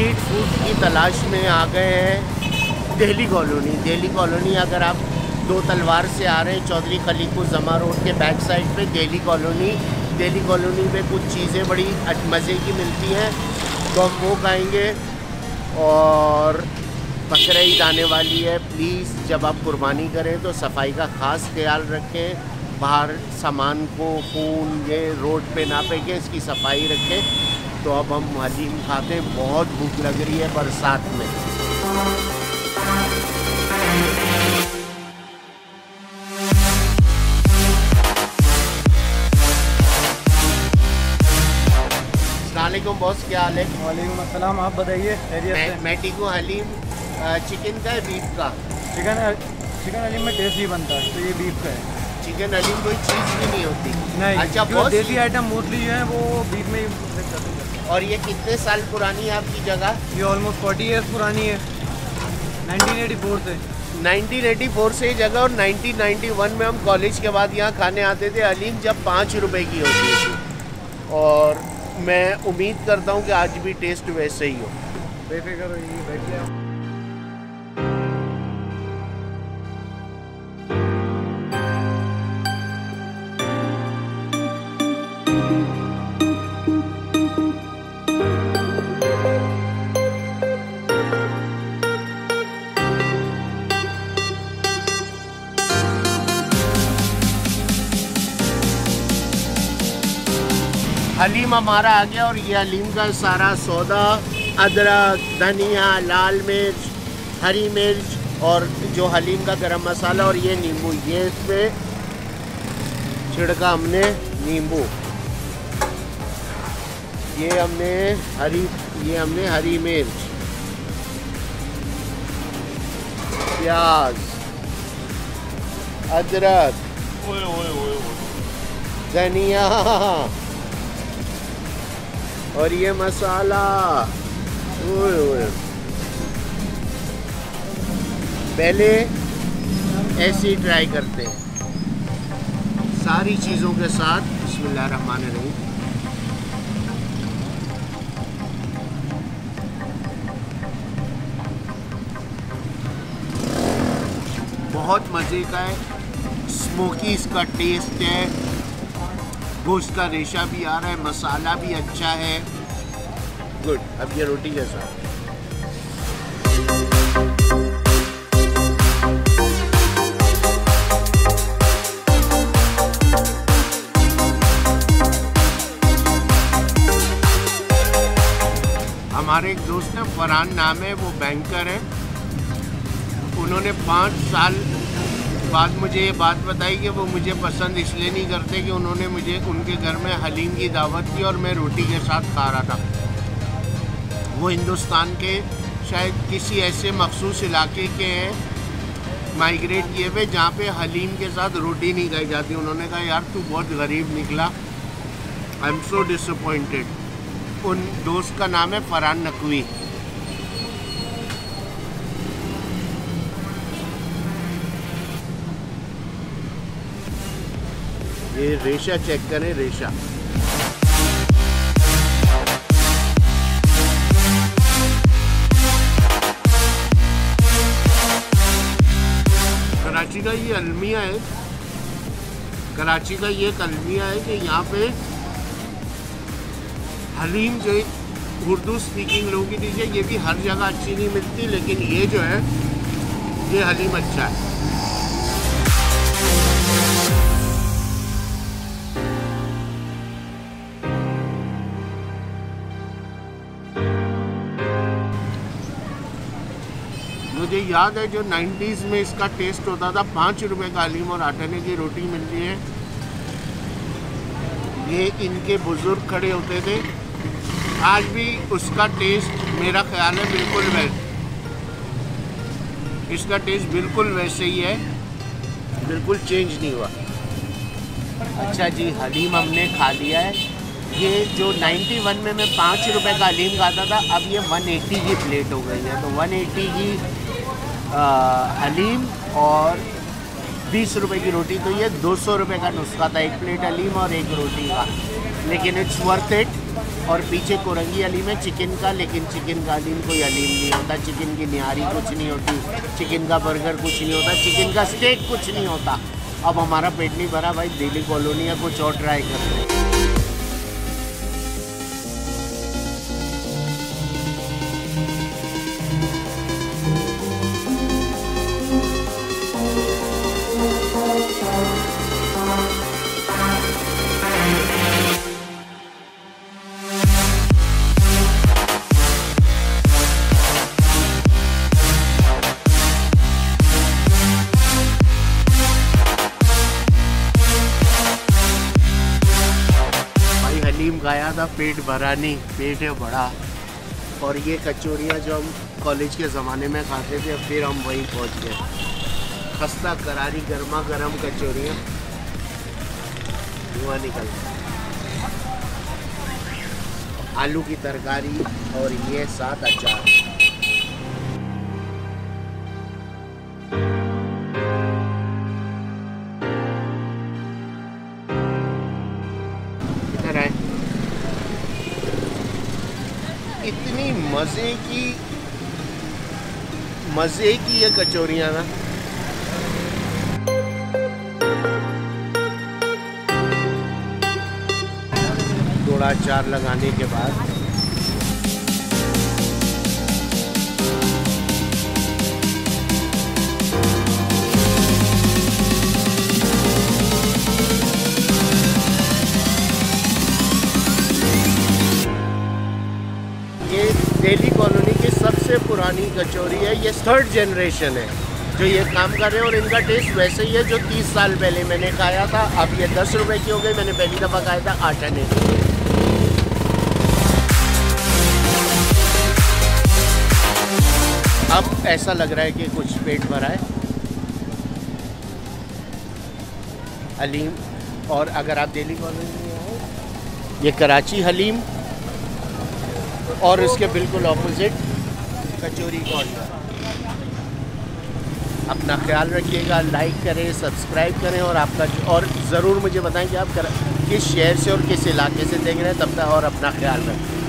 Street food की तलाश में आ गए हैं दिल्ली कॉलोनी। दिल्ली कॉलोनी अगर आप दो तलवार से आ रहे हैं, चौधरी खलीफुर जमा रोड के बैक साइड पे दिल्ली कॉलोनी। दिल्ली कॉलोनी में कुछ चीज़ें बड़ी मज़े की मिलती हैं। तो हम वो खाएँगे और बकरा ईद आने वाली है। प्लीज़ जब आप कुर्बानी करें तो सफ़ाई का ख़ास ख्याल रखें। बाहर सामान को खून ये रोड पे ना फेंकें इसकी सफ़ाई रखें। तो अब हम हलीम खाते हैं बहुत भूख लग रही है बरसात में। बॉस क्या हाल है? वालेकुम अस्सलाम आप बताइए मैं, मैं ठीक हलीम। चिकन का है बीफ का? चिकन चिकन हलीम में टेस्ट ही बनता है तो ये बीफ का है। चिकन हलीम कोई चीज़ भी नहीं होती। नहीं अच्छा बहुत देसी आइटम मोस्टली जो है वो बीफ में ही और ये कितने साल पुरानी है आपकी जगह? ये ऑलमोस्ट फोर्टी ईयर्स पुरानी है। 1984 से। 1984 से ये जगह और 1991 में हम कॉलेज के बाद यहाँ खाने आते थे। अलीम जब पाँच रुपए की होती थी और मैं उम्मीद करता हूँ कि आज भी टेस्ट वैसे ही हो। बेफिक्र हलीम हमारा आ गया और ये हलीम का सारा सौदा अदरक धनिया लाल मिर्च हरी मिर्च और जो हलीम का गरम मसाला और ये नींबू ये इस पर छिड़का हमने नींबू। ये हमने हरी ये हमने हरी मिर्च प्याज अदरक धनिया। और ये मसाला। उए उए। पहले ऐसे ही ट्राई करते हैं। सारी चीज़ों के साथ बिस्मिल्लाह रहमान रहीम बहुत मज़े का है। स्मोकी इसका टेस्ट है। गोश्त का रेशा भी आ रहा है मसाला भी अच्छा है। गुड अब ये रोटी के साथ हमारे एक दोस्त है फरहान नाम है वो बैंकर है। उन्होंने पाँच साल बाद मुझे ये बात बताई कि वो मुझे पसंद इसलिए नहीं करते कि उन्होंने मुझे, उनके घर में हलीम की दावत की और मैं रोटी के साथ खा रहा था। वो हिंदुस्तान के शायद किसी ऐसे मखसूस इलाके के हैं माइग्रेट किए हुए, जहाँ पे हलीम के साथ रोटी नहीं खाई जाती। उन्होंने कहा, यार, तू बहुत गरीब निकला। आई एम सो डिसअपॉइंटेड उन दोस्त का नाम है फरहान नकवी। ये रेशा चेक करें, रेशा। कराची का ये अलमिया है। कराची का ये अलमिया है कि यहाँ पे हलीम जो उर्दू स्पीकिंग लोगों की डिश है, ये भी हर जगह अच्छी नहीं मिलती, लेकिन ये जो है, ये हलीम अच्छा है। मुझे याद है जो 90s में इसका टेस्ट होता था, पाँच रुपए का हलीम और आटने की रोटी मिलती है। ये इनके बुज़ुर्ग खड़े होते थे। आज भी उसका टेस्ट मेरा ख्याल है बिल्कुल वैसे इसका टेस्ट बिल्कुल वैसे ही है। बिल्कुल चेंज नहीं हुआ। अच्छा जी, हलीम हमने खा लिया है। ये जो 91 में मैं पाँच रुपए का हलीम खाता था, अब ये 180 की प्लेट हो गई है। तो 180 की हलीम और बीस रुपए की रोटी। तो ये दो सौ रुपये का नुस्खा था, एक प्लेट हलीम और एक रोटी का। लेकिन इट्स वर्थ इट और पीछे कोरंगी अली में चिकन का, लेकिन चिकन का हलीम कोई हलीम नहीं होता। चिकन की निहारी कुछ नहीं होती, चिकन का बर्गर कुछ नहीं होता, चिकन का स्टेक कुछ नहीं होता। अब हमारा पेट नहीं भरा भाई, दिल्ली कॉलोनी या कुछ और ट्राई करते हैं खाया था, पेट भरा नहीं, पेट है बड़ा। और ये कचौड़ियाँ जो हम कॉलेज के ज़माने में खाते थे फिर हम वहीं पहुँच गए। खस्ता करारी, गर्मा गर्म कचौड़ियाँ धुआँ निकल आलू की तरकारी और ये साथ अचार। मज़े की मज़े की ये कचौरियाँ ना। थोड़ा चार लगाने के बाद सबसे पुरानी कचौरी है, ये थर्ड जनरेशन है, जो ये काम कर रहे हैं और इनका टेस्ट वैसे ही है जो 30 साल पहले मैंने खाया था। अब ये दस रुपए की हो गई, मैंने पहली दफ़ा खाया था आठ आने अब ऐसा लग रहा है कि कुछ पेट भरा है। हलीम, और अगर आप दिल्ली कॉलेज में आए, ये कराची हलीम, और इसके बिल्कुल ऑपोजिट कचौरी कॉर्नर अपना ख्याल रखिएगा लाइक करें सब्सक्राइब करें और आपका और ज़रूर मुझे बताएँ कि आप कर, किस शहर से और किस इलाके से देख रहे हैं तब तक और अपना ख्याल रखें।